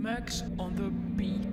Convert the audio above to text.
Max on the beat.